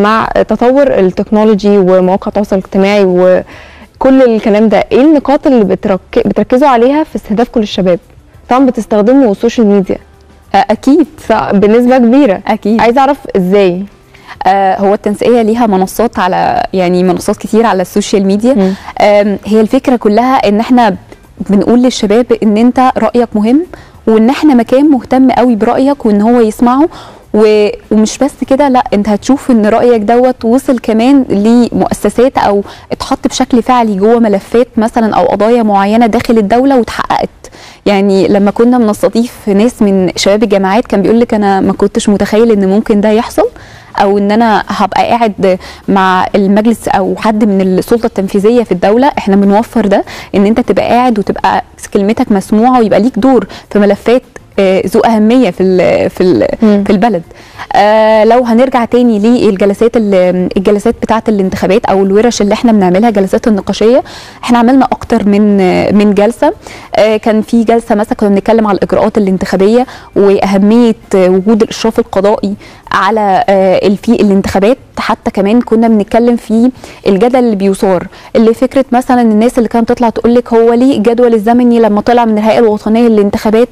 مع تطور التكنولوجي ومواقع التواصل الاجتماعي وكل الكلام ده إيه النقاط اللي بترك... بتركزوا عليها في استهدافكم للشباب طبعا بتستخدموا السوشيال ميديا أكيد. بنسبة كبيرة. أكيد. عايزه أعرف إزاي؟ آه هو التنسيقية ليها منصات على يعني منصات كتير على السوشيال ميديا هي الفكرة كلها إن إحنا بنقول للشباب إن أنت رأيك مهم وإن إحنا مكان مهتم قوي برأيك وإن هو يسمعه و- ومش بس كده لا انت هتشوف ان رأيك دوت وصل كمان لمؤسسات أو اتحط بشكل فعلي جوه ملفات مثلا أو قضايا معينة داخل الدولة واتحققت. يعني لما كنا بنستضيف ناس من شباب الجامعات كان بيقول لك أنا ما كنتش متخيل إن ممكن ده يحصل أو إن أنا هبقى قاعد مع المجلس أو حد من السلطة التنفيذية في الدولة. إحنا بنوفر ده إن أنت تبقى قاعد وتبقى كلمتك مسموعة ويبقى ليك دور في ملفات ذو أهمية في ال في ال مم. في البلد. آه لو هنرجع تاني للجلسات ال- الجلسات بتاعة الانتخابات أو الورش اللي إحنا بنعملها جلسات النقاشية إحنا عملنا أكتر من من جلسة. آه كان في جلسة مثلا كنا بنتكلم على الإجراءات الانتخابية وأهمية وجود الإشراف القضائي على آه، في الانتخابات. حتى كمان كنا بنتكلم في الجدل اللي بيثار اللي فكرة مثلا الناس اللي كانت تطلع تقول لك هو ليه الجدول الزمني لما طلع من الهيئة الوطنية للانتخابات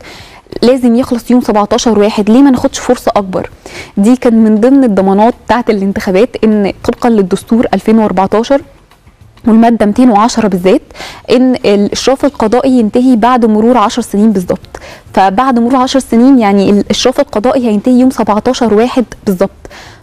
لازم يخلص يوم 17 واحد ليه ما ناخدش فرصة أكبر؟ دي كان من ضمن الضمانات بتاعة الانتخابات إن طبقا للدستور 2014 والمادة 210 بالذات إن الإشراف القضائي ينتهي بعد مرور 10 سنين بالظبط. فبعد مرور 10 سنين يعني الإشراف القضائي هينتهي يوم 17 واحد بالظبط.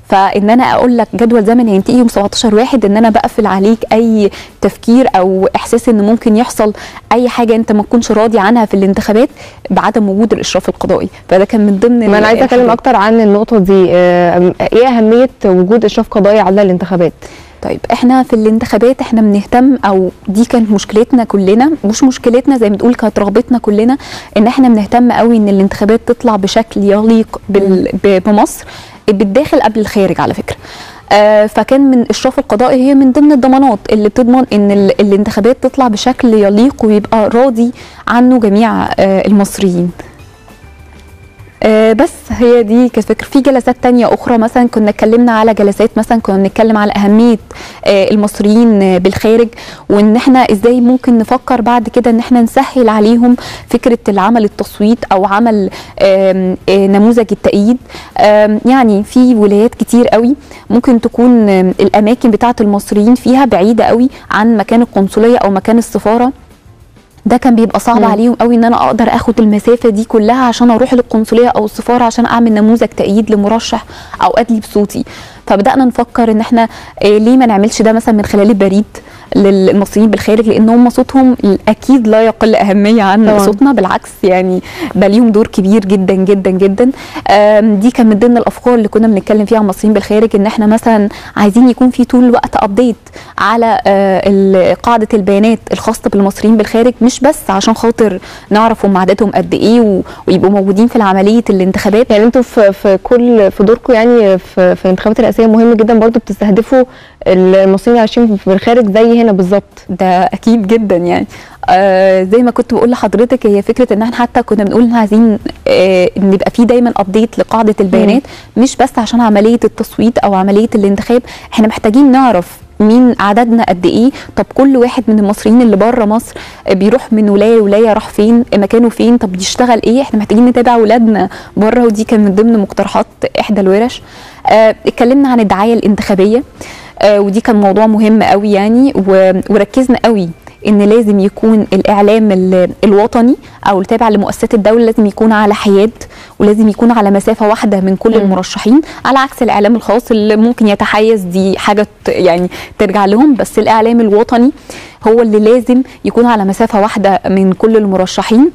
فإن أنا أقول لك جدول زمني هينتهي يوم 17 واحد إن أنا بقفل عليك أي تفكير أو إحساس إن ممكن يحصل أي حاجة أنت ما تكونش راضي عنها في الانتخابات بعدم وجود الإشراف القضائي. فده كان من ضمن ما أنا عايزة أتكلم. أكتر عن النقطة دي. آه، إيه أهمية وجود إشراف قضائي على الانتخابات؟ طيب إحنا في الانتخابات إحنا بنهتم أو دي كانت مشكلتنا كلنا مش مشكلتنا زي ما تقول كانت رغبتنا كلنا إن إحنا بنهتم قوي إن الانتخابات تطلع بشكل يليق بمصر. بالداخل قبل الخارج على فكرة. آه فكان من الاشراف القضائي هي من ضمن الضمانات اللي بتضمن إن ال- الانتخابات تطلع بشكل يليق ويبقى راضي عنه جميع آه المصريين. بس هي دي كانت فكرة. في جلسات تانية أخرى مثلا كنا اتكلمنا على جلسات مثلا كنا بنتكلم على أهمية آه، المصريين آه، بالخارج وإن إحنا إزاي ممكن نفكر بعد كده إن إحنا نسهل عليهم فكرة العمل التصويت أو عمل آه، نموذج التأييد. يعني في ولايات كتير قوي ممكن تكون الأماكن بتاعة المصريين فيها بعيدة قوي عن مكان القنصلية أو مكان السفارة. ده كان بيبقى صعب مم. عليهم قوي إن أنا أقدر آخد المسافة دي كلها عشان أروح للقنصلية أو السفارة عشان أعمل نموذج تأييد لمرشح أو ادلي بصوتي فبدأنا نفكر إن إحنا آه، ليه ما نعملش ده مثلا من خلال البريد للمصريين بالخارج لأن هم صوتهم أكيد لا يقل أهمية عن طبعاً. صوتنا بالعكس يعني ده ليهم دور كبير جدا جدا جدا دي كان من ضمن الأفكار اللي كنا بنتكلم فيها مع المصريين بالخارج إن إحنا مثلا عايزين يكون في طول الوقت ابديت على آه، قاعدة البيانات الخاصة بالمصريين بالخارج مش بس عشان خاطر نعرف هم عددهم قد إيه ويبقوا موجودين في عمليه الانتخابات يعني أنتوا في في كل في دوركم يعني في في الانتخابات الرئاسية مهم جدا برضو بتستهدفوا المصريين عايشين في الخارج زي هنا بالظبط. ده أكيد جدا يعني. آه زي ما كنت بقول لحضرتك هي فكرة إن إحنا حتى كنا بنقول إن عايزين آه إن يبقى في دايما ابديت لقاعدة البيانات مش بس عشان عملية التصويت أو عملية الانتخاب. إحنا محتاجين نعرف مين عددنا قد إيه. طب كل واحد من المصريين اللي بره مصر آه، بيروح من ولاية لولاية راح فين مكانه فين طب بيشتغل إيه؟ إحنا محتاجين نتابع ولادنا بره ودي كان من ضمن مقترحات إحدى الورش. آه اتكلمنا عن الدعاية الانتخابية. آه ودي كان موضوع مهم قوي يعني وركزنا قوي إن لازم يكون الإعلام ال- الوطني أو التابع لمؤسسات الدولة لازم يكون على حياد ولازم يكون على مسافة واحدة من كل. المرشحين على عكس الإعلام الخاص اللي ممكن يتحيز دي حاجة يعني ترجع لهم بس الإعلام الوطني هو اللي لازم يكون على مسافة واحدة من كل المرشحين آه،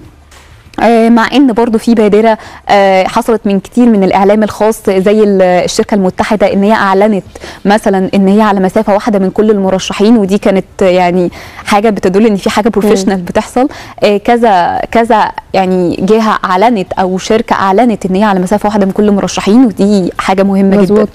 مع إن برضو في بادرة آه، حصلت من كتير من الإعلام الخاص زي ال- الشركة المتحدة إن هي أعلنت مثلا إن هي على مسافة واحدة من كل المرشحين ودي كانت يعني حاجة بتدل إن في حاجة بروفيشنال بتحصل. آه، كذا كذا يعني جهة أعلنت أو شركة أعلنت إن هي على مسافة واحدة من كل المرشحين ودي حاجة مهمة جدا. مظبوط.